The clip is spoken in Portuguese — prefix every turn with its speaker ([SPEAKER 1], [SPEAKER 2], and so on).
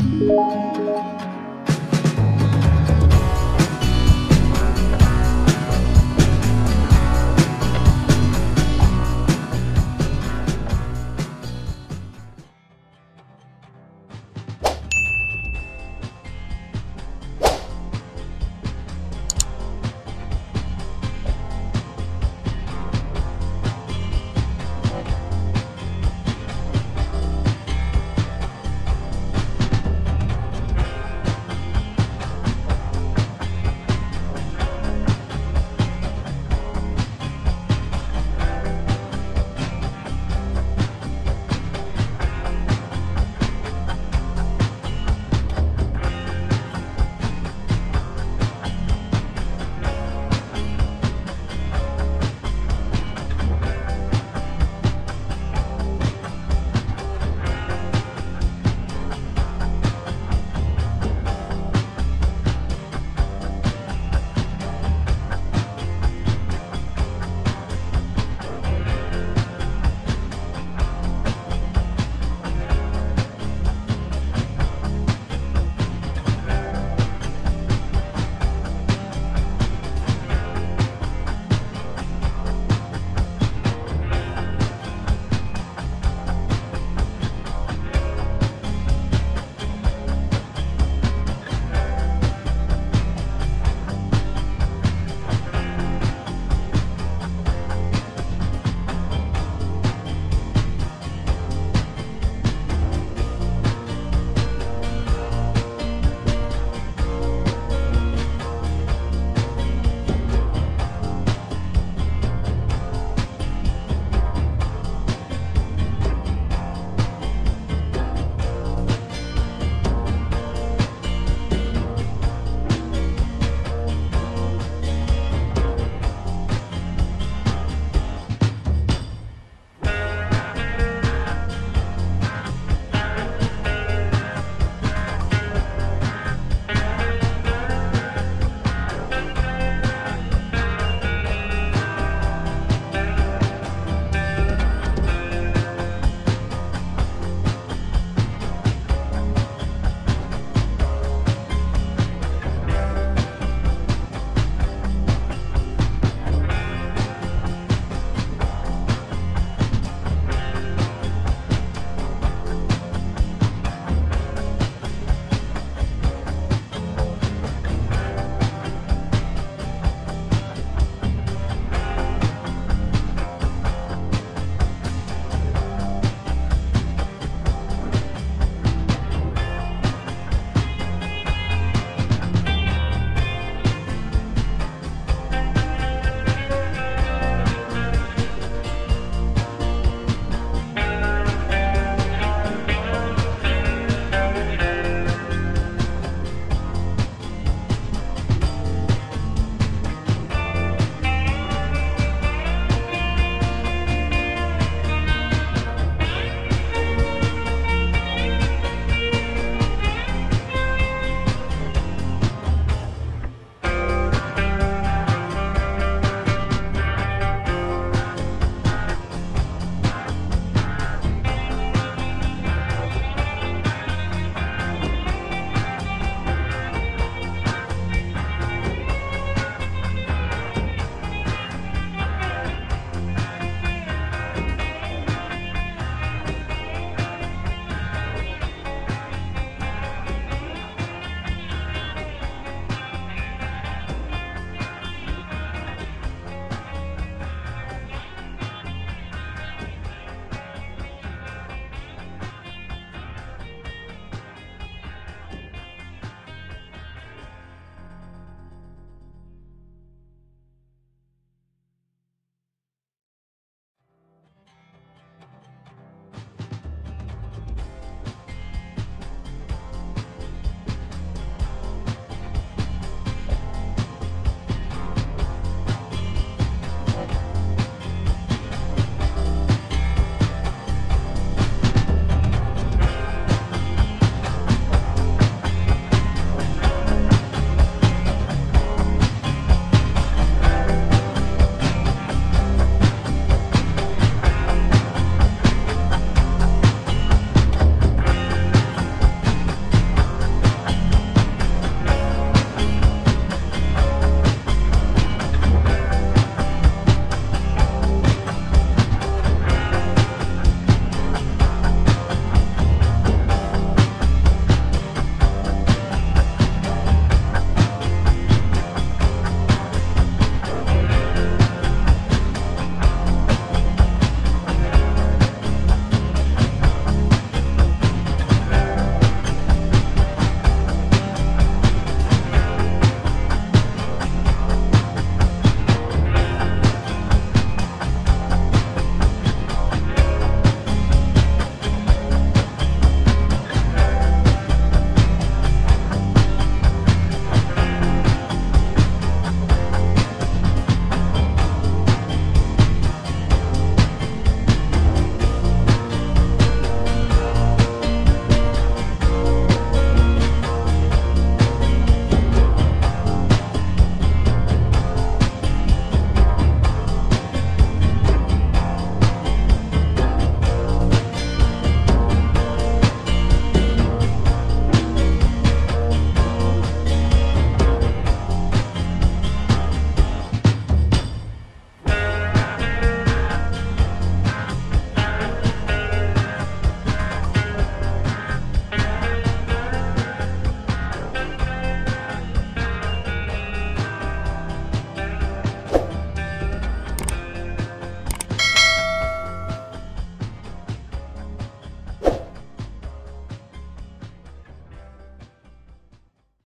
[SPEAKER 1] Música